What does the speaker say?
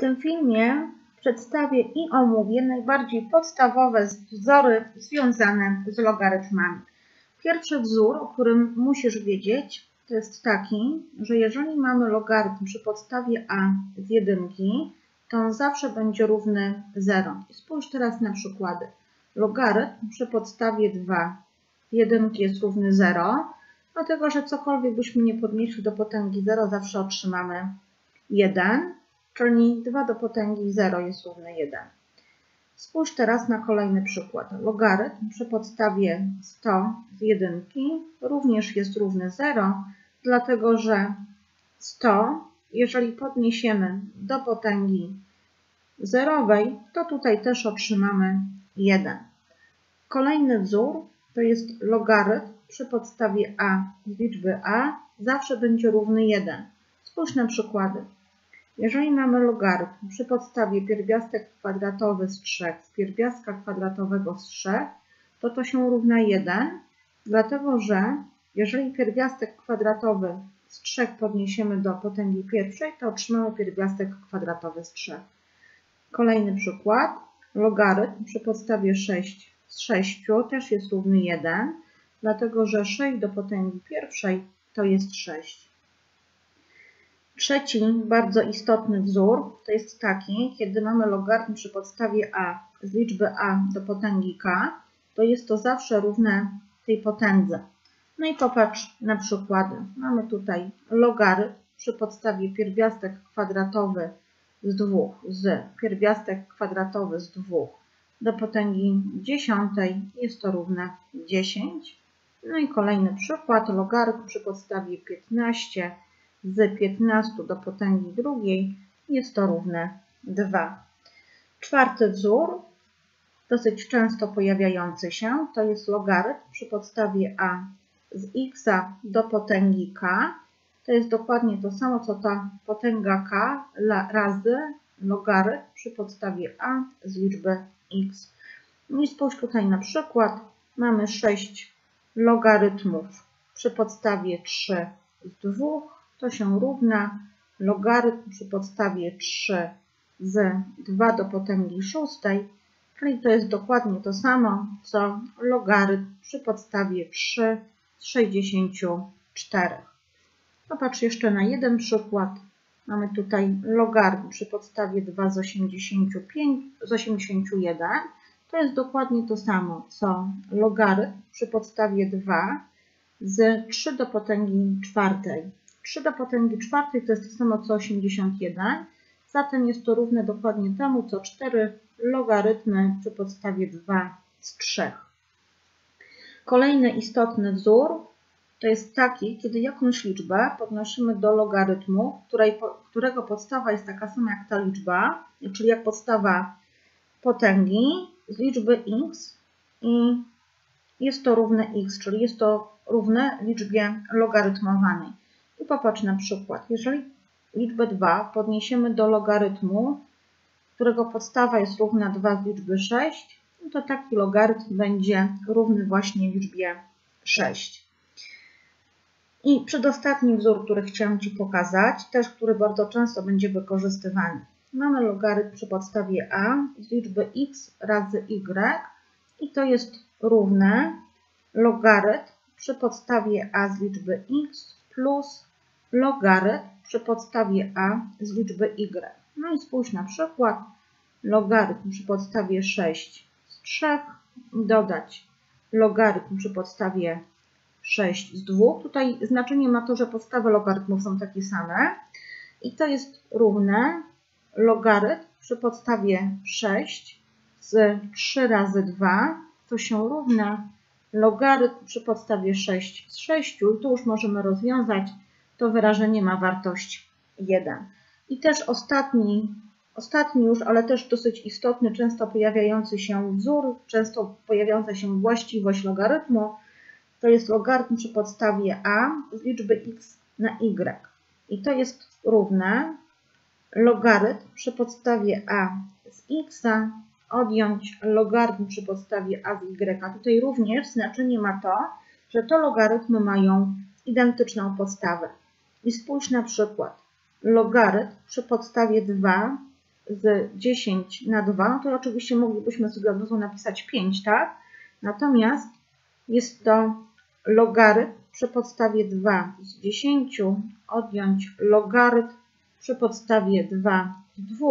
tym filmie przedstawię i omówię najbardziej podstawowe wzory związane z logarytmami. Pierwszy wzór, o którym musisz wiedzieć, to jest taki, że jeżeli mamy logarytm przy podstawie a z jedynki, to on zawsze będzie równy 0. Spójrz teraz na przykłady. Logarytm przy podstawie 2 jedynki jest równy 0, dlatego że cokolwiek byśmy nie podnieśli do potęgi 0, zawsze otrzymamy 1 czyli 2 do potęgi 0 jest równe 1. Spójrz teraz na kolejny przykład. Logarytm przy podstawie 100 z jedynki również jest równy 0, dlatego że 100, jeżeli podniesiemy do potęgi zerowej, to tutaj też otrzymamy 1. Kolejny wzór to jest logarytm przy podstawie a z liczby a zawsze będzie równy 1. Spójrz na przykłady. Jeżeli mamy logarytm przy podstawie pierwiastek kwadratowy z 3 z pierwiastka kwadratowego z 3, to to się równa 1, dlatego że jeżeli pierwiastek kwadratowy z 3 podniesiemy do potęgi pierwszej, to otrzymamy pierwiastek kwadratowy z 3. Kolejny przykład. Logarytm przy podstawie 6 z 6 też jest równy 1, dlatego że 6 do potęgi pierwszej to jest 6. Trzeci bardzo istotny wzór to jest taki, kiedy mamy logarytm przy podstawie a z liczby a do potęgi k, to jest to zawsze równe tej potędze. No i popatrz na przykłady. Mamy tutaj logarytm przy podstawie pierwiastek kwadratowy z 2 z pierwiastek kwadratowy z 2 do potęgi dziesiątej jest to równe 10. No i kolejny przykład, logarytm przy podstawie 15 z 15 do potęgi drugiej jest to równe 2. Czwarty wzór, dosyć często pojawiający się, to jest logarytm przy podstawie a z x do potęgi k. To jest dokładnie to samo, co ta potęga k razy logarytm przy podstawie a z liczby x. I spójrz tutaj na przykład. Mamy 6 logarytmów przy podstawie 3 z 2 to się równa logarytm przy podstawie 3 z 2 do potęgi szóstej, czyli to jest dokładnie to samo, co logarytm przy podstawie 3 z 64. Popatrz jeszcze na jeden przykład. Mamy tutaj logarytm przy podstawie 2 z, 85, z 81. To jest dokładnie to samo, co logarytm przy podstawie 2 z 3 do potęgi czwartej. 3 do potęgi czwartej to jest to samo co 81, zatem jest to równe dokładnie temu, co 4 logarytmy przy podstawie 2 z 3. Kolejny istotny wzór to jest taki, kiedy jakąś liczbę podnosimy do logarytmu, której, którego podstawa jest taka sama jak ta liczba, czyli jak podstawa potęgi z liczby x i jest to równe x, czyli jest to równe liczbie logarytmowanej. I popatrz na przykład, jeżeli liczbę 2 podniesiemy do logarytmu, którego podstawa jest równa 2 z liczby 6, no to taki logarytm będzie równy właśnie liczbie 6. I przedostatni wzór, który chciałam Ci pokazać, też który bardzo często będzie wykorzystywany. Mamy logarytm przy podstawie a z liczby x razy y i to jest równe logarytm przy podstawie a z liczby x plus logarytm przy podstawie a z liczby y. No i spójrz na przykład. Logarytm przy podstawie 6 z 3 dodać logarytm przy podstawie 6 z 2. Tutaj znaczenie ma to, że podstawy logarytmów są takie same. I to jest równe logarytm przy podstawie 6 z 3 razy 2. To się równa logarytm przy podstawie 6 z 6. I tu już możemy rozwiązać to wyrażenie ma wartość 1. I też ostatni, ostatni już, ale też dosyć istotny, często pojawiający się wzór, często pojawiająca się właściwość logarytmu, to jest logarytm przy podstawie a z liczby x na y. I to jest równe logarytm przy podstawie a z x odjąć logarytm przy podstawie a z y. Tutaj również znaczenie ma to, że to logarytmy mają identyczną podstawę. I spójrz na przykład. Logarytm przy podstawie 2 z 10 na 2, no to oczywiście moglibyśmy sobie od razu napisać 5, tak? Natomiast jest to logarytm przy podstawie 2 z 10 odjąć logarytm przy podstawie 2 z 2